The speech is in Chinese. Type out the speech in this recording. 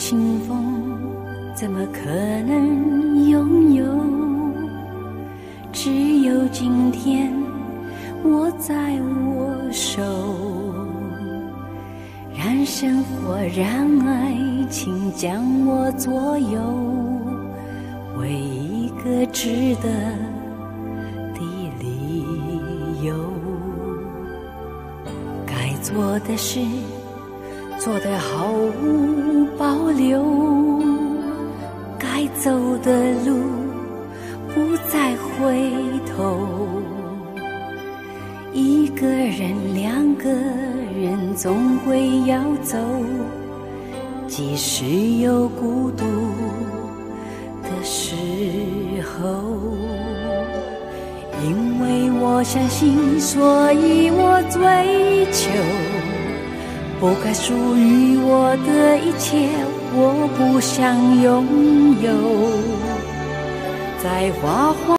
清风怎么可能拥有？只有今天握在我手，让生活，让爱情将我左右，为一个值得的理由，该做的事。做得毫无保留；该走的路，不再回头。一个人，两个人，总会要走，即使有孤独的时候。因为我相信，所以我追求，不该属于我的一切，我不想拥有，在花花。